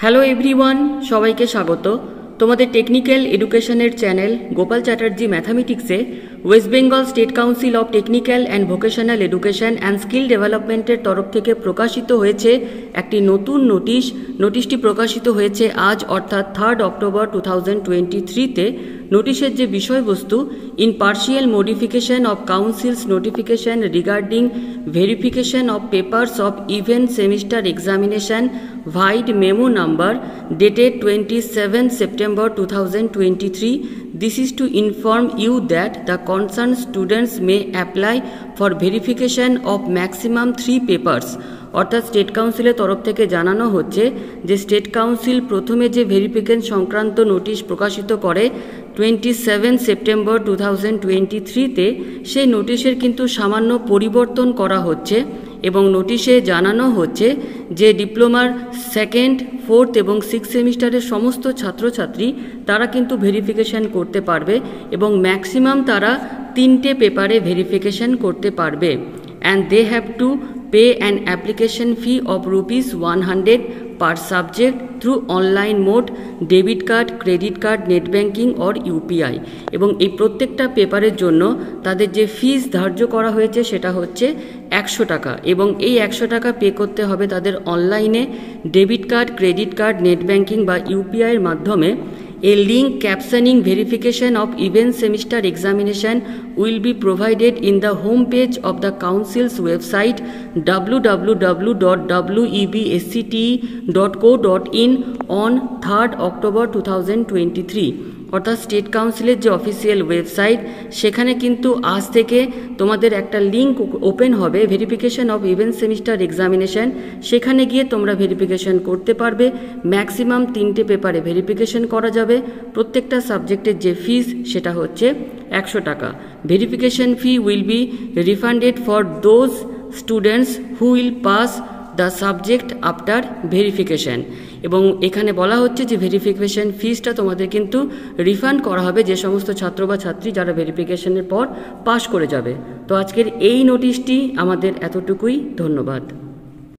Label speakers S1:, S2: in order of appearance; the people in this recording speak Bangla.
S1: হ্যালো এভরিওয়ান সবাইকে স্বাগত। তোমাদের টেকনিক্যাল এডুকেশনের channel Gopal Chatterjee ম্যাথামেটিক্সে West Bengal State Council of Technical and Vocational Education and Skill ডেভেলপমেন্টের তরফ থেকে প্রকাশিত হয়েছে একটি নতুন নোটিশ। নোটিশটি প্রকাশিত হয়েছে আজ, অর্থাৎ third October two thousand twenty থ্রিতে নোটিশের যে বিষয়বস্তু in partial modification of council's notification regarding verification of papers of even semester examination vide memo number dated twenty seven September two thousand twenty three This is to inform you that the concerned students may apply for verification of maximum three papers. অর্থাৎ স্টেট কাউন্সিলের তরফ থেকে জানানো হচ্ছে যে স্টেট কাউন্সিল প্রথমে যে ভেরিফিকেশন সংক্রান্ত নোটিশ প্রকাশিত করে twenty seven September two thousand twenty থ্রিতে সেই নোটিশের কিন্তু সামান্য পরিবর্তন করা হচ্ছে। এবং নোটিশে জানানো হচ্ছে যে ডিপ্লোমার সেকেন্ড, ফোর্থ এবং সিক্স সেমিস্টারের সমস্ত ছাত্রছাত্রী তারা কিন্তু ভেরিফিকেশান করতে পারবে এবং ম্যাক্সিমাম তারা তিনটে পেপারে ভেরিফিকেশান করতে পারবে। And they have to pay an application fee of rupees one hundred per subject through online mode debit card credit card net banking or UPI এবং এই প্রত্যেকটা পেপারের জন্য তাদের যে ফিস ধার্য করা হয়েছে সেটা হচ্ছে একশো টাকা। এবং এই একশো টাকা পে করতে হবে তাদের অনলাইনে debit card credit card net banking বা ইউপিআইয়ের মাধ্যমে। A link captioning verification of event semester examination will be provided in the home page of the Council's website www.webscte.co.in on 3rd October 2023. অর্থাৎ স্টেট কাউন্সিলের যে অফিসিয়াল ওয়েবসাইট সেখানে কিন্তু আজ থেকে তোমাদের একটা লিঙ্ক ওপেন হবে verification of even semester examination সেখানে গিয়ে তোমরা ভেরিফিকেশন করতে পারবে। ম্যাক্সিমাম তিনটে পেপারে ভেরিফিকেশন করা যাবে। প্রত্যেকটা সাবজেক্টের যে ফিস সেটা হচ্ছে একশো টাকা। Verification fee will be refunded for those students who will pass the subject after verification এবং এখানে বলা হচ্ছে যে ভেরিফিকেশন ফিসটা তোমাদের কিন্তু রিফান্ড করা হবে যে সমস্ত ছাত্র বা ছাত্রী যারা ভেরিফিকেশানের পর পাশ করে যাবে। তো আজকের এই নোটিশটি আমাদের এতটুকুই। ধন্যবাদ।